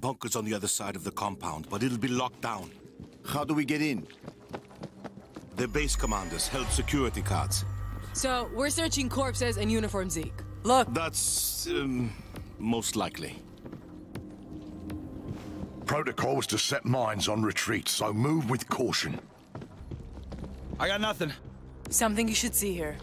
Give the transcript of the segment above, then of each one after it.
Bunker's on the other side of the compound, but it'll be locked down. How do we get in? The base commanders held security cards. So, we're searching corpses and uniform Zeke. Look, That's, um, most likely. Protocol was to set mines on retreat, so move with caution. I got nothing. something you should see here.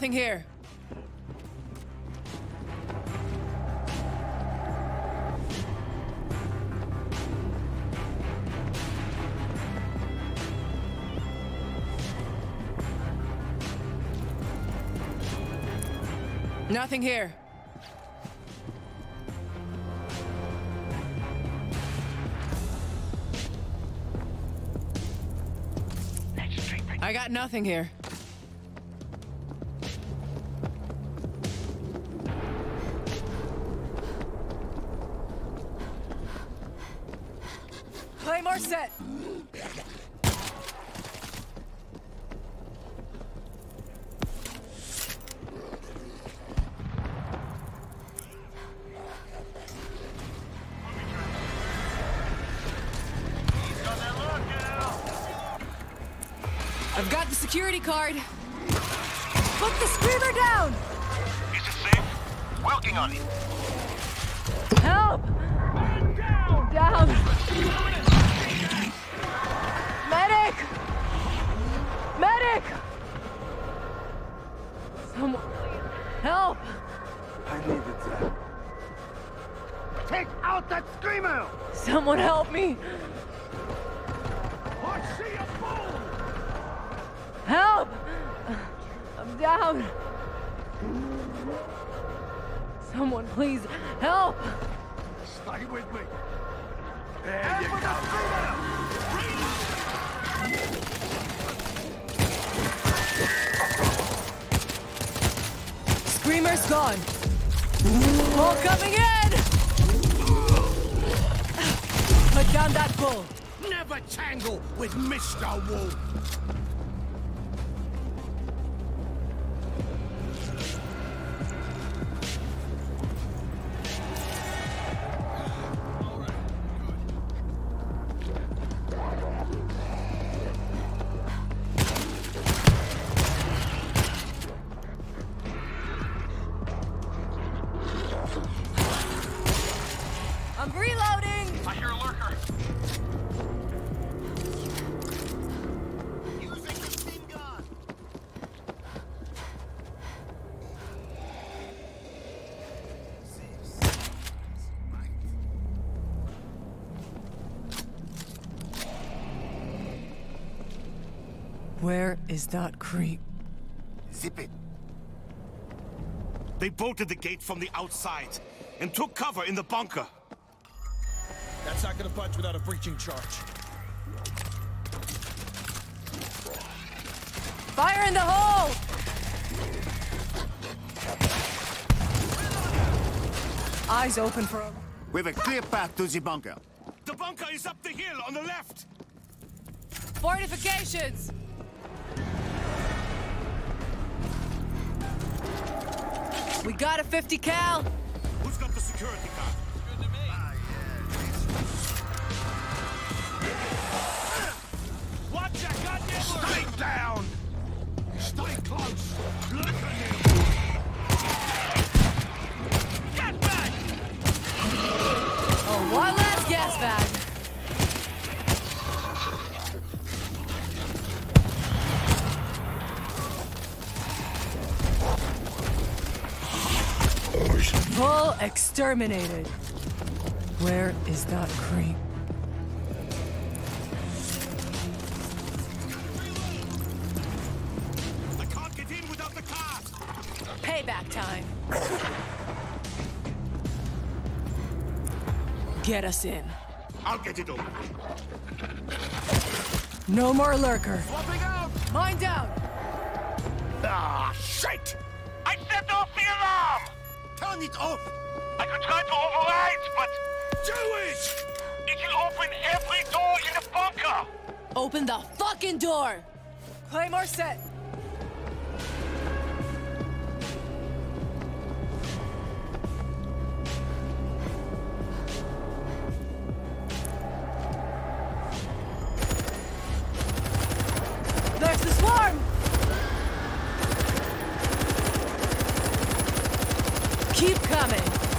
Nothing here. Nothing here. I got nothing here. Security card. Put the screamer down! Is it safe? Working on it. Help! Down! Medic! Medic! Someone, help! I needed that. Take out that screamer! Someone help me! Help! I'm down. Someone, please, help! Stay with me. There you go. Screamer's gone. All coming in! Put down that bull. Never tangle with Mr. Wolf. Where is that creep? Zip it. They bolted the gate from the outside and took cover in the bunker. That's not gonna budge without a breaching charge. Fire in the hole! Eyes open for him. We have a clear path to the bunker. The bunker is up the hill on the left. Fortifications! We got a 50 cal. Who's got the security card? Exterminated. Where is that creep? I can't get in without the cars! Payback time. Get us in. I'll get it open. No more lurker. Swapping out! Mine down. Ah, shit! I set off the alarm! Turn it off! I could try to override, but Do it! it will open every door in the bunker! Open the fucking door. Claymore set. There's the swarm! Keep coming.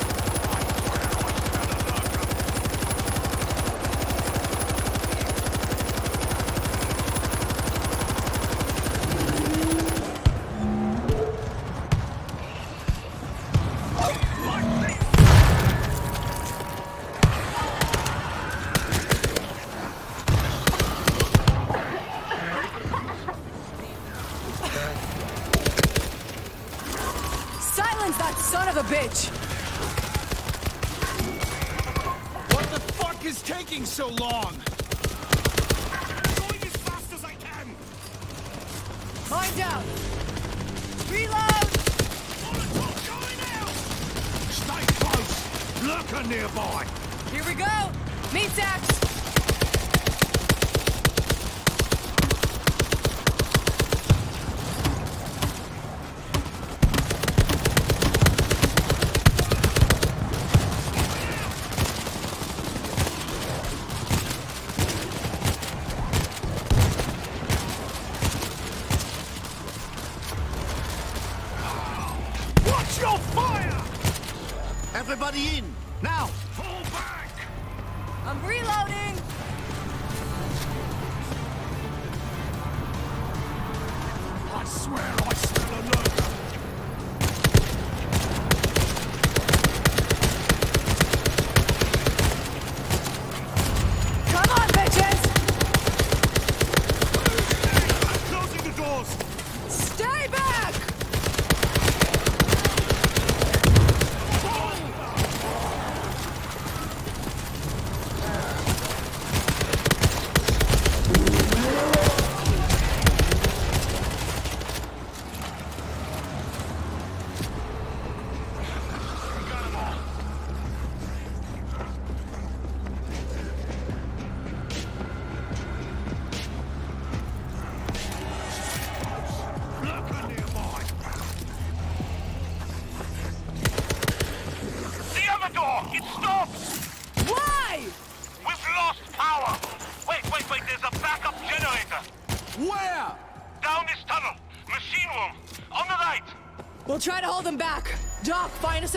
Taking so long? Going as fast as I can! Mine down! Reload! Molotov going out! Stay close! Lurker nearby! Here we go! Meat sacks! Watch your fire! Everybody in! Now! Fall back! I'm reloading! I swear I smell a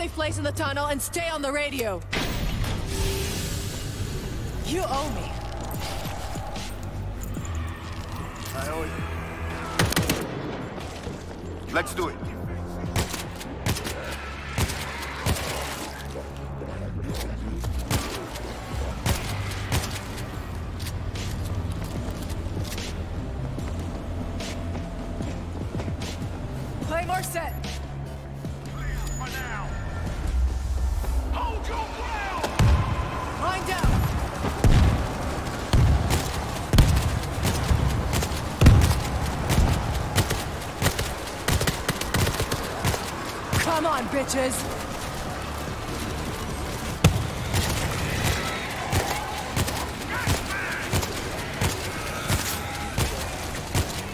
safe place in the tunnel and stay on the radio. You owe me. I owe you. Let's do it. Bitches.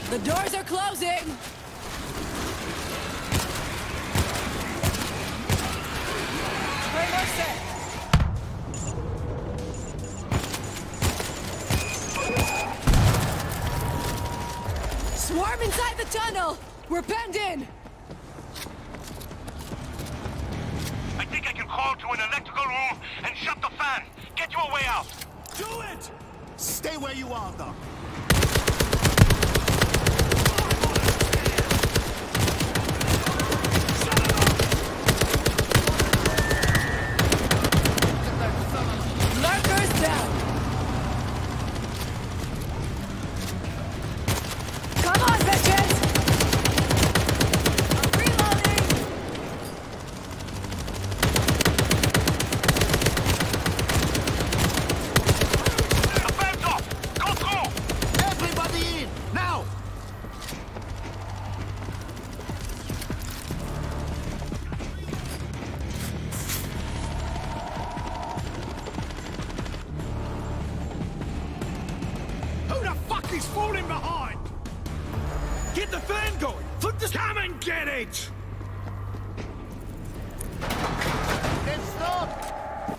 The doors are closing. Swarm inside the tunnel! We're penned in! I think I can crawl to an electrical room and shut the fan! Get you a way out! Do it! Stay where you are, He's falling behind! Get the fan going! Flip this- Come and get it! It's stop!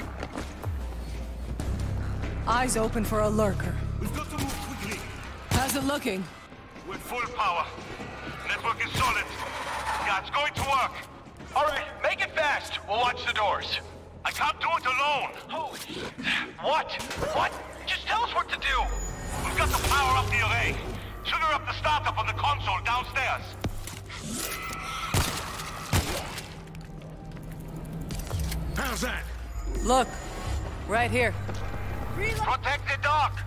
Eyes open for a lurker. We've got to move quickly. How's it looking? With full power. Network is solid. Yeah, it's going to work. All right, make it fast. We'll watch the doors. I can't do it alone. Holy... What? What? Just tell us what to do. We've got to power up the array. Trigger up the startup on the console downstairs. How's that? Look, right here. Protect the dock.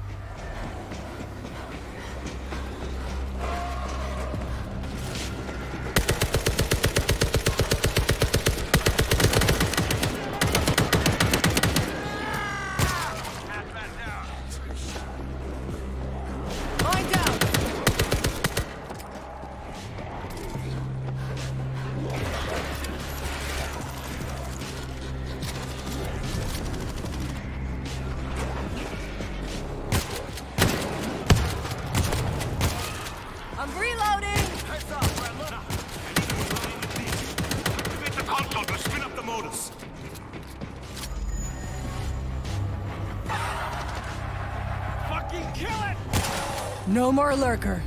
I'm reloading. Activate the console to spin up the motors. Fucking kill it! No more lurker.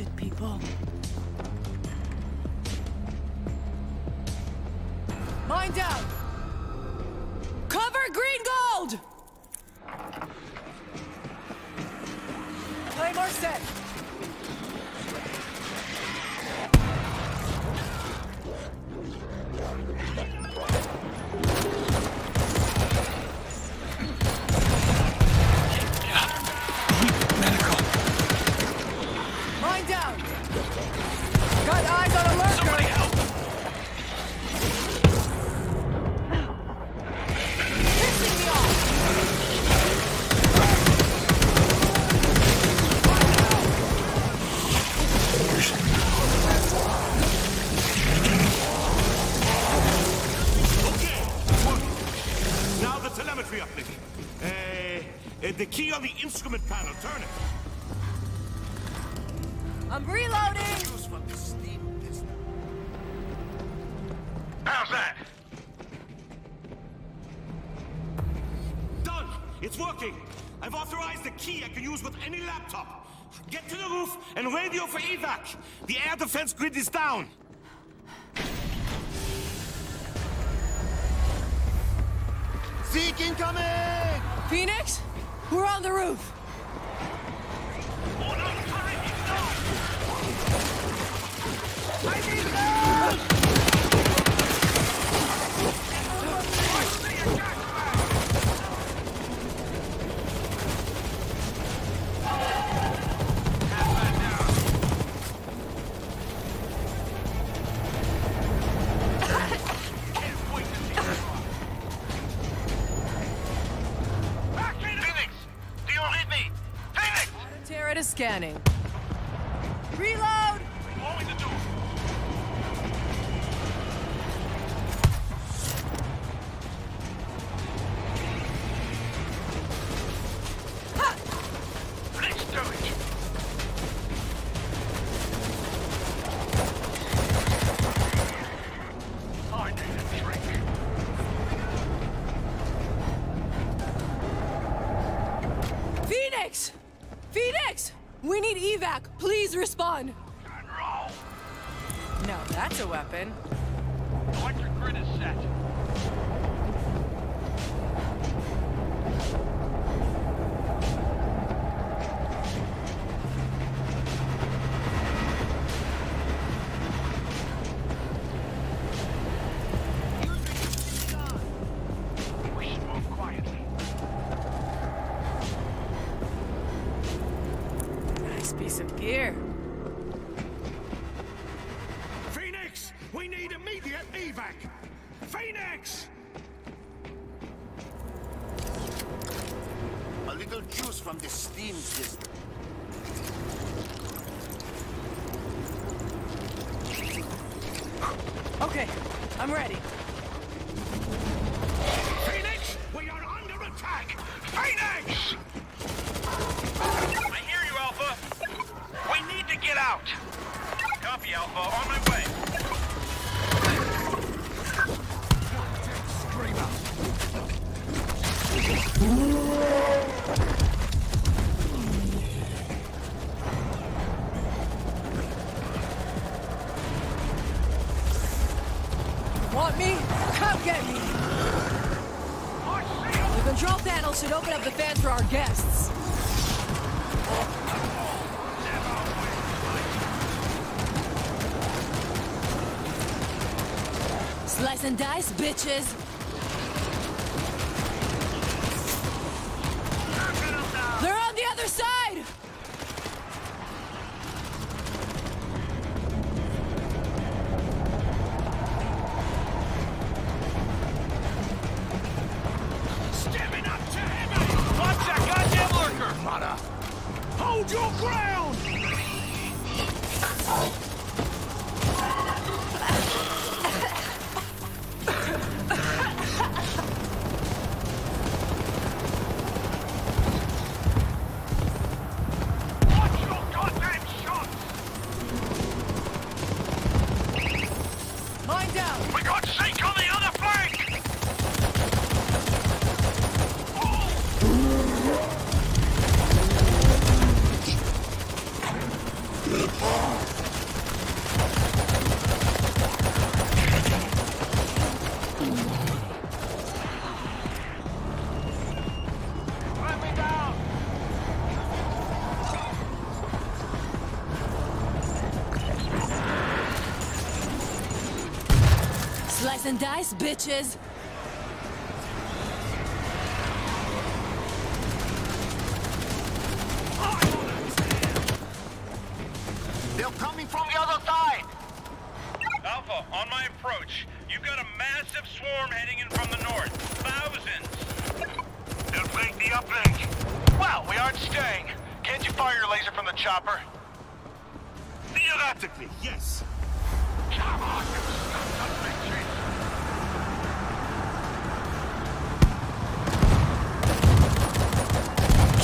People. Down. Got eyes on a lurker. It's working! I've authorized a key I can use with any laptop. Get to the roof and radio for evac. The air defense grid is down. Zeke incoming! Phoenix, we're on the roof. Scanning. Reload! Please respond! No, that's a weapon. Electric grid is set. little juice from the steam system. Okay, I'm ready. Phoenix, we are under attack! Phoenix! I hear you, Alpha. We need to get out. Copy, Alpha. On my way. Want me? Come get me! The control panel should open up the fan for our guests. Slice and dice, bitches! and dice, bitches!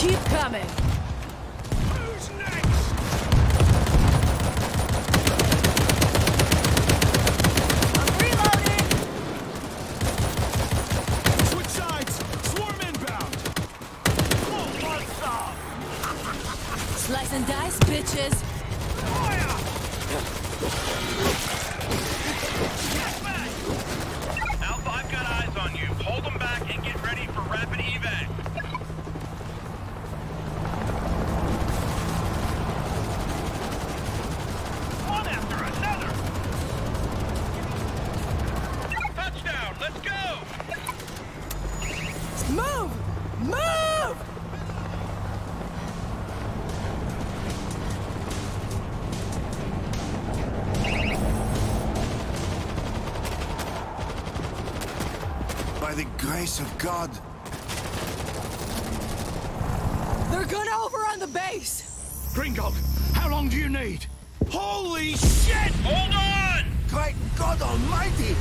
Keep coming. grace of God. They're gonna over on the base! Gringo, how long do you need? Holy shit! Hold on! Great God almighty!